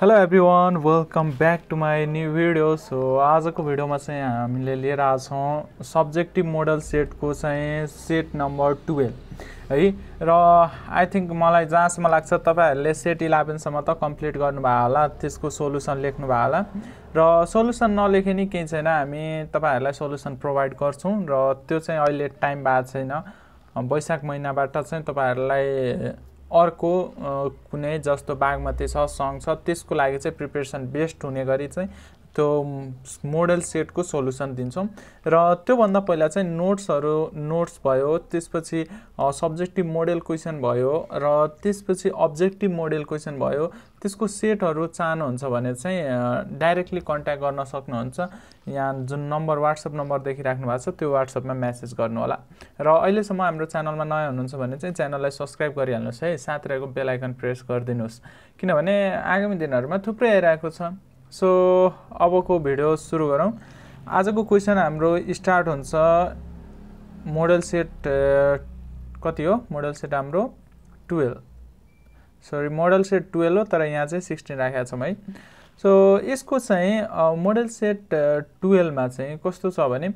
Hello everyone welcome back to my new video so आजको भिडियोमा चाहिँ हामीले लिएर आएको छौँ सब्जेक्टिभ मोडल सेटको चाहिँ सेट नम्बर टुवेल्भ है? र आई थिङ्क मलाई जहाँसम्म लाग्छ तपाईँहरूले सेट इलेभेनसम्म त कम्प्लिट गर्नुभयो होला त्यसको सोल्युसन लेख्नुभयो होला। र सोल्युसन नलेखे नि केही छैन हामी तपाईँहरूलाई सोल्युसन प्रोभाइड गर्छौँ र त्यो चाहिँ अहिले टाइम भएको छैन। वैशाख महिनाबाट चाहिँ तपाईँहरूलाई अर्को कुनै जस्तो बागमती छ सङ छ त्यसको लागि चाहिँ प्रिपेरेसन बेस्ट हुने गरी चाहिँ त्यो मोडल सेटको सोल्युसन दिन्छौँ। र त्योभन्दा पहिला चाहिँ नोट्सहरू नोट्स भयो त्यसपछि सब्जेक्टिभ मोडेल क्वेसन भयो र त्यसपछि अब्जेक्टिभ मोडेल क्वेसन भयो। त्यसको सेटहरू चाहनुहुन्छ भने चाहिँ डाइरेक्टली कन्ट्याक्ट गर्न सक्नुहुन्छ। यहाँ जुन नम्बर वाट्सएप नम्बर देखिराख्नु भएको छ त्यो वाट्सएपमा म्यासेज गर्नु होला र अहिलेसम्म हाम्रो च्यानलमा नयाँ हुनुहुन्छ भने चाहिँ च्यानललाई सब्सक्राइब गरिहाल्नुहोस् है। साथ रहेको बेलायकन प्रेस गरिदिनुहोस्। किनभने आगामी दिनहरूमा थुप्रै आइरहेको छ। सो अबको भिडियो सुरु गरौँ। आजको क्वेसन हाम्रो स्टार्ट हुन्छ मोडल सेट कति हो? मोडल सेट हाम्रो twelve. Sorry model set twelve हो तर यहाँ चाहिँ सिक्सटिन राखेका छौँ है। सो यसको चाहिँ मोडल सेट टुवेल्भमा चाहिँ कस्तो छ भने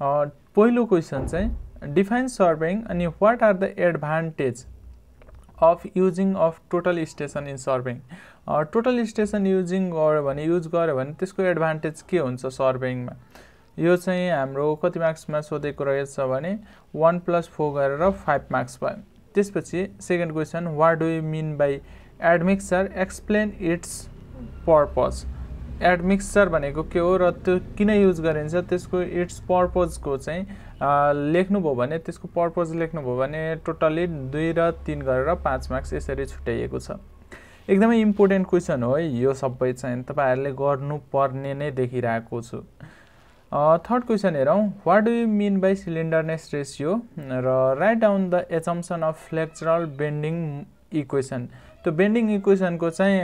पहिलो क्वेसन चाहिँ डिफाइन सर्भिङ अनि what are the advantage of using of total station in serving total station using गऱ्यो भने युज गऱ्यो भने त्यसको एडभान्टेज के हुन्छ सर्भिङमा यो चाहिँ हाम्रो कति मार्क्समा सोधेको रहेछ भने वान प्लस फोर गरेर फाइभ मार्क्स भयो। त्यसपछि second question what do you mean by admixer explain its purpose admixer भनेको के हो र त्यो किन युज गरिन्छ? त्यसको इट्स पर्पजको चाहिँ लेख्नुभयो भने त्यसको पर्पज लेख्नुभयो भने टोटल्ली दुई र तिन गरेर पाँच मार्क्स यसरी छुट्याइएको छ। एकदमै इम्पोर्टेन्ट क्वेसन हो है यो सबै चाहिँ। तपाईँहरूले गर्नुपर्ने नै देखिरहेको छु। थर्ड क्वेसन हेरौँ। What do you mean by slenderness ratio र write down the assumption of flexural bending equation त्यो बेन्डिङ इक्वेसनको चाहिँ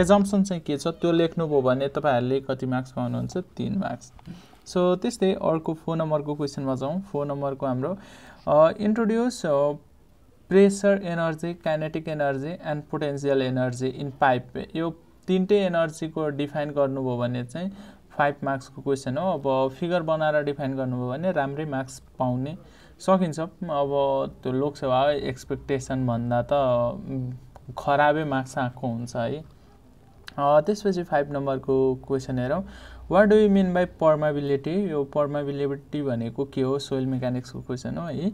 एजम्सन चाहिँ के छ? त्यो लेख्नुभयो भने तपाईँहरूले कति मार्क्स पाउनुहुन्छ? तिन मार्क्स सो त्यस्तै अर्को फोर नम्बरको क्वेसनमा जाउँ। फोर नम्बरको हाम्रो introduce pressure energy kinetic energy and potential energy in pipe यो तिनटै एनर्जीको डिफाइन गर्नुभयो भने चाहिँ फाइभ मार्क्सको क्वेसन हो। अब फिगर बनाएर डिफाइन गर्नुभयो भने राम्रै मार्क्स पाउने सकिन्छ। अब त्यो लोकसेवा एक्सपेक्टेसनभन्दा त खराबै मार्क्स आएको हुन्छ है। त्यसपछि फाइभ नम्बरको क्वेसन हेरौँ। What do you mean by permeability यो पर्माबिलिटी भनेको के हो? सोइल मेकानिक्सको क्वेसन हो है।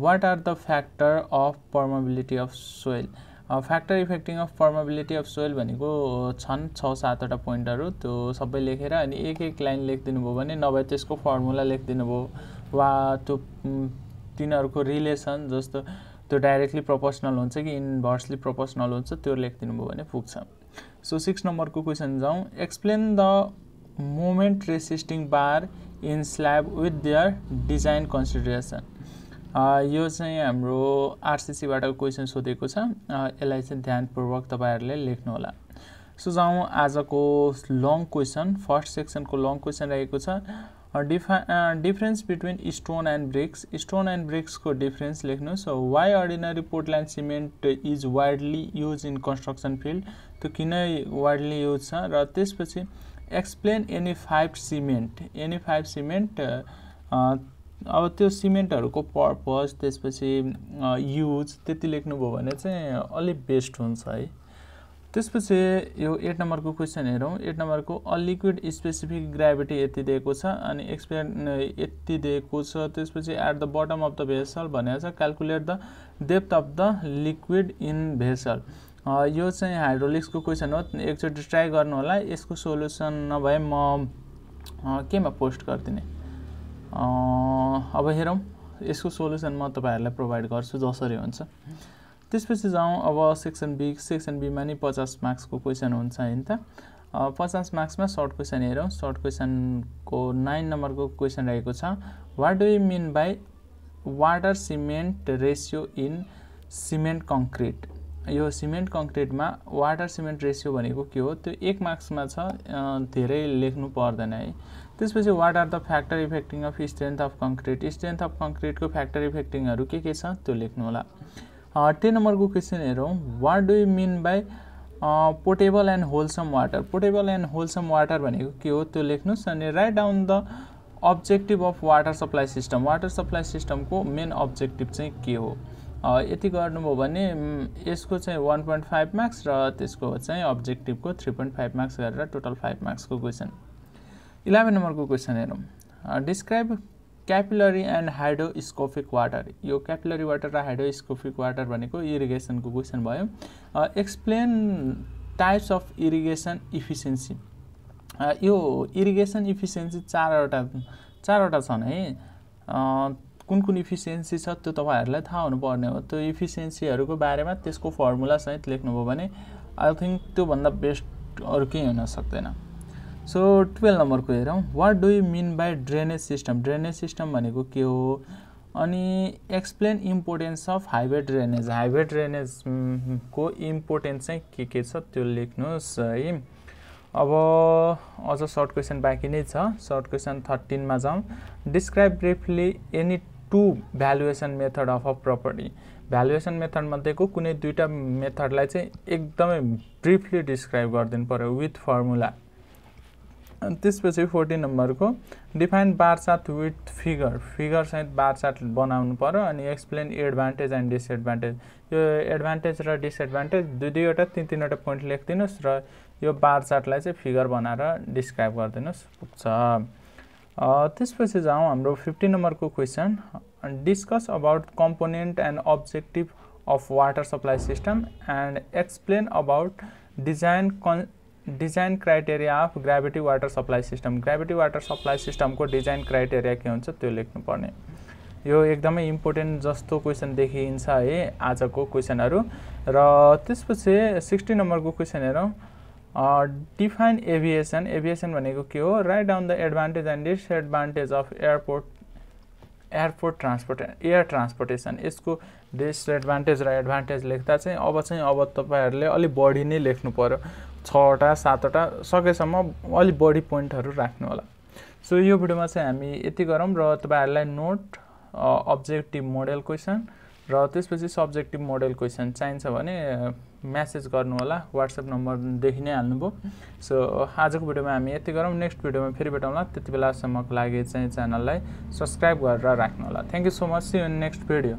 What are the factor of permeability of soil factor affecting of permeability of soil भनेको छन् छ सातवटा पोइन्टहरू त्यो सबै लेखेर अनि एक एक लाइन लेखिदिनु भयो भने नभए त्यसको फर्मुला लेखिदिनु भयो वा त्यो तिनीहरूको रिलेसन जस्तो त्यो डाइरेक्टली प्रोपोर्सनल हुन्छ कि इन्भर्सली प्रोपोर्सनल हुन्छ त्यो लेखिदिनु भयो भने पुग्छ। सो सिक्स नम्बरको क्वेसन जाउँ। Explain the moment resisting bar in slab with their design consideration यो चाहिँ हाम्रो आरसिसीबाट क्वेसन सोधेको छ। यसलाई चाहिँ ध्यानपूर्वक तपाईँहरूले लेख्नुहोला। सो आजको लङ क्वेसन फर्स्ट सेक्सनको लङ क्वेसन रहेको छ। डिफा difference between stone and bricks stone and ब्रिक्सको difference लेख्नुहोस् why ordinary Portland cement is widely use in construction field त्यो किन वाइडली युज छ? र त्यसपछि explain any five cement any five cement अब त्यो सिमेन्टहरूको पर्पज त्यसपछि युज त्यति लेख्नुभयो भने चाहिँ अलिक बेस्ट हुन्छ है। त्यसपछि यो एट नम्बरको क्वेसन हेरौँ। एट नम्बरको अ लिक्विड स्पेसिफिक ग्राभिटी यति दिएको छ अनि एक्सपेरिन यति दिएको छ। त्यसपछि at the bottom of the vessel भनेको छ calculate the depth of the liquid in vessel. यो चाहिँ हाइड्रोलिक्सको क्वेसन हो। एकचोटि ट्राई गर्नु होला यसको सोल्युसन नभए म केमा पोस्ट गरिदिने? अब हेरौँ। यसको सोल्युसन म तपाईँहरूलाई प्रोभाइड गर्छु जसरी हुन्छ। त्यसपछि जाउँ। अब सेक्सन बी सेक्सन बीमा नि पचास मार्क्सको क्वेसन हुन्छ होइन त। पचास मार्क्समा सर्ट क्वेसन हेरौँ। सर्ट क्वेसनको नाइन नम्बरको क्वेसन रहेको छ। What do you mean by water cement ratio in cement concrete यो सिमेन्ट कङ्क्रिटमा वाटर सिमेन्ट रेसियो भनेको के हो? त्यो एक मार्क्समा छ धेरै लेख्नु पर्दैन है। त्यसपछि what are the factor affecting of strength of concrete strength of कङ्क्रिटको factor इफेक्टिङहरू के के छ? त्यो लेख्नु होला। टेन नम्बरको क्वेसन हेरौँ। What do you mean by portable and wholesome water portable and wholesome water भनेको के हो? त्यो लेख्नुहोस् अनि write down the objective of water supply system water supply सिस्टमको मेन अब्जेक्टिभ चाहिँ के हो? यति गर्नुभयो भने यसको चाहिँ वान पोइन्ट फाइभ मार्क्स र त्यसको चाहिँ अब्जेक्टिभको थ्री पोइन्ट फाइभ मार्क्स गरेर टोटल फाइभ मार्क्सको क्वेसन इलेभेन नम्बरको क्वेसन हेरौँ। Describe capillary and hygroscopic water यो क्यापिलरी वाटर र हाइड्रोस्कोपिक वाटर भनेको इरिगेसनको क्वेसन भयो। Explain types of irrigation efficiency यो इरिगेसन इफिसियन्सी चारवटा चारवटा छन् है। कुन कुन इफिसियन्सी छ त्यो तपाईँहरूलाई थाहा हुनुपर्ने हो। त्यो इफिसियन्सीहरूको बारेमा त्यसको फर्मुलासहित लेख्नुभयो भने आई थिङ्क त्योभन्दा बेस्ट अरू केही हुन सक्दैन। सो टुवेल्भ नम्बरको हेरौँ। What do you mean by drainage system drainage system भनेको के हो? अनि explain importance of highway drainage highway ड्रेनेजको importance चाहिँ के के छ त्यो लेख्नुहोस् है। अब अझ सर्ट क्वेसन बाँकी नै छ। सर्ट क्वेसन थर्टिनमा जाउँ। Describe briefly any two valuation method of a property valuation मेथडमध्येको कुनै दुईवटा मेथडलाई चाहिँ एकदमै ब्रिफली डिस्क्राइब गरिदिनु पऱ्यो विथ फर्मुला अनि त्यसपछि फोर्टिन नम्बरको define bar chart with figure figure सहित बार चार्ट बनाउनु पऱ्यो अनि एक्सप्लेन एडभान्टेज एन्ड डिसएडभान्टेज यो एडभान्टेज र डिसएडभान्टेज दुई दुईवटा तिन तिनवटा पोइन्ट लेखिदिनुहोस् र यो बार चार्टलाई चाहिँ फिगर बनाएर डिस्क्राइब गरिदिनुहोस्। पुग्छ। त्यसपछि जाउँ हाम्रो फिफ्टिन नम्बरको question discuss about component and objective of water supply system and explain about design कन् design criteria of gravity water supply system. Gravity water supply सिस्टमको डिजाइन क्राइटेरिया के हुन्छ त्यो लेख्नुपर्ने। यो एकदमै इम्पोर्टेन्ट जस्तो क्वेसन देखिन्छ है आजको क्वेसनहरू। र त्यसपछि सिक्सटी नम्बरको क्वेसन हेरौँ। डिफाइन एभिएसन एभिएसन भनेको के हो? Write down the advantage and disadvantage of airport airport transport air transportation यसको डिसएडभान्टेज र एडभान्टेज लेख्दा चाहिँ अब चाहिँ अब तपाईँहरूले अलिक बढी नै लेख्नु पऱ्यो छवटा सातवटा सकेसम्म अलिक बढी पोइन्टहरू राख्नु होला। सो यो भिडियोमा चाहिँ हामी यति गरौँ र तपाईँहरूलाई नोट अब्जेक्टिभ मोडल क्वेसन र त्यसपछि सब्जेक्टिभ मोडल क्वेसन चाहिन्छ भने म्यासेज गर्नु होला वाट्सएप नम्बरदेखि नै हाल्नुभयो। सो आजको भिडियोमा हामी यति गरौँ। नेक्स्ट भिडियोमा फेरि भेटौँला। त्यति बेलासम्मको लागि चाहिँ च्यानललाई सब्सक्राइब गरेर राख्नु होला thank you so much see next video